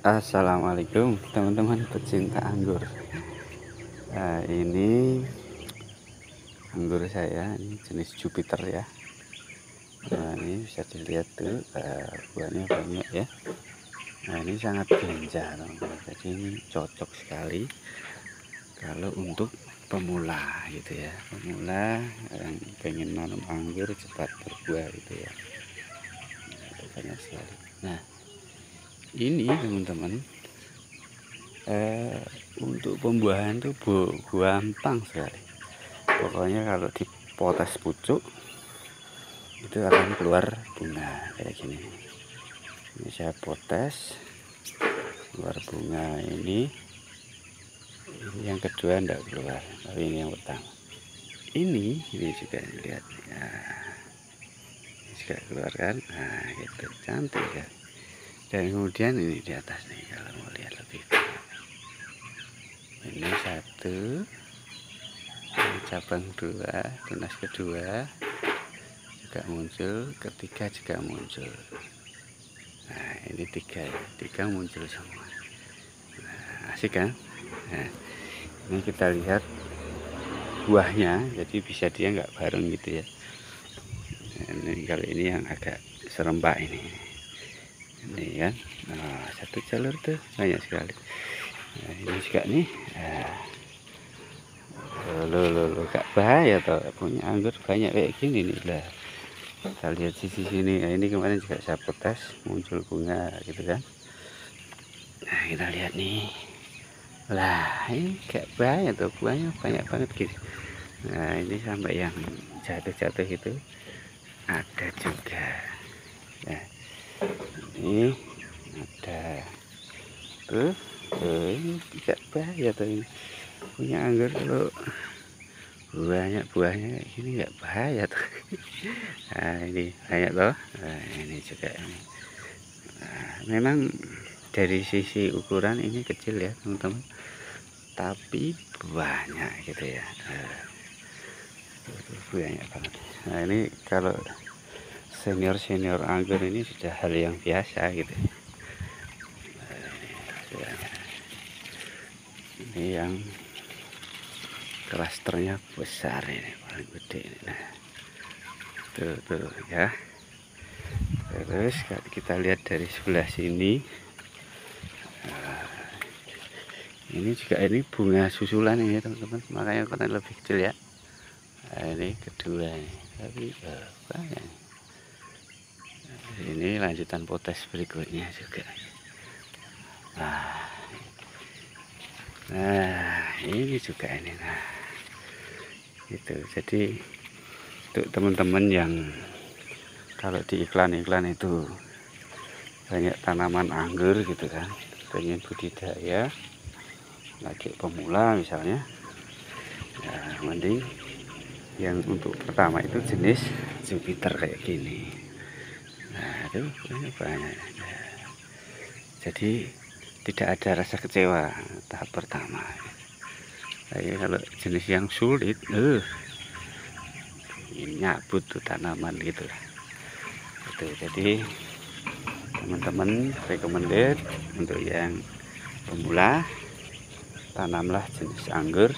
Assalamualaikum teman-teman pecinta anggur. Nah, ini anggur saya ini jenis Jupiter ya. Nah ini bisa dilihat tuh uh, buahnya banyak ya. Nah ini sangat gencar jadi ini cocok sekali kalau untuk pemula gitu ya. Pemula yang pengen nanam anggur cepat berbuah gitu ya. Nah, banyak sekali. Nah ini teman-teman. Eh, untuk pembuahan itu bu gampang sekali. Pokoknya kalau dipotes pucuk itu akan keluar bunga kayak gini. Ini saya potes keluar bunga ini. Ini yang kedua tidak keluar tapi ini yang pertama. Ini ini juga lihat. Ya ini juga keluar kan? Nah gitu. Cantik kan dan kemudian ini di atas nih kalau mau lihat lebih. Ini satu ini cabang dua tunas kedua juga muncul ketiga juga muncul. Nah ini tiga tiga muncul semua. Nah, asik kan? Nah, ini kita lihat buahnya jadi bisa dia nggak bareng gitu ya. Ini kalau ini yang agak serempak ini ini kan nah, satu jalur tuh banyak sekali. Nah, ini juga nih nah, lo lo lo gak bahaya toh punya anggur banyak kayak gini nih lah. Kita lihat sisi sini nah, ini kemarin juga saya potas muncul bunga gitu kan. Nah kita lihat nih lah ini gak bahaya tuh buahnya banyak banget gitu nah ini sampai yang jatuh-jatuh itu. Ada juga ini ada. Tuh tuh ini tidak bahaya tuh ini. Punya anggur kalau banyak buahnya kayak gini nggak bahaya tuh nah ini banyak tuh nah, ini juga ini. Nah, memang dari sisi ukuran ini kecil ya teman-teman. Tapi banyak gitu ya. Nah, banyak banget. Nah ini kalau senior-senior anggur ini sudah hal yang biasa gitu. Ini yang klasternya besar ini paling gede ini. Nah tuh tuh ya. Terus kita lihat dari sebelah sini nah, ini juga ini bunga susulan ini teman-teman. Makanya konten lebih kecil ya. Nah, ini kedua ini. Tapi uh, banyak ini lanjutan potes berikutnya juga. Nah, nah ini juga ini nah. Itu jadi untuk teman-teman yang kalau di iklan-iklan itu banyak tanaman anggur gitu kan pengen budidaya lagi pemula misalnya ya mending yang untuk pertama itu jenis Jupiter kayak gini itu banyak jadi tidak ada rasa kecewa tahap pertama. Tapi kalau jenis yang sulit uh, nyabut tuh tanaman gitu. Itu jadi teman-teman recommended untuk yang pemula tanamlah jenis anggur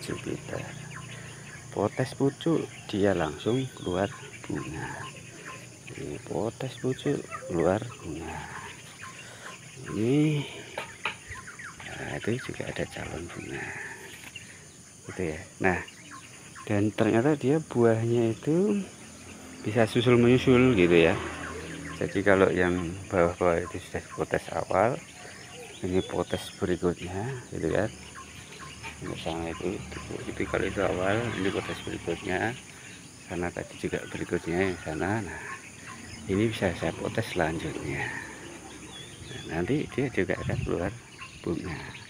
Jupiter. Potes pucuk dia langsung keluar bunga ini potes pucuk luar. Bunga ini. Nah, itu juga ada calon bunga. Gitu ya. Nah. Dan ternyata dia buahnya itu bisa susul menyusul gitu ya. Jadi kalau yang bawah-bawah itu sudah potes awal ini potes berikutnya gitu kan. Sama itu, itu itu kalau itu awal ini potes berikutnya. Sana tadi juga berikutnya yang sana nah ini bisa saya potes selanjutnya. Nah, nanti dia juga akan keluar bunga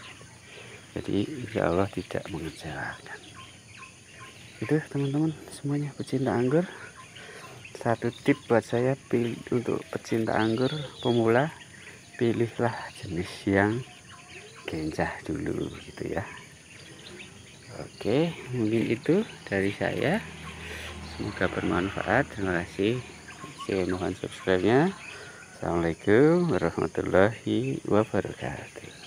jadi insya Allah tidak mengecewakan. Itu teman-teman semuanya. Pecinta anggur. Satu tip buat saya pilih untuk pecinta anggur pemula pilihlah jenis yang gencah dulu gitu ya. Oke mungkin itu dari saya. Semoga bermanfaat. Terima kasih Oke mohon subscribe nya Assalamualaikum warahmatullahi wabarakatuh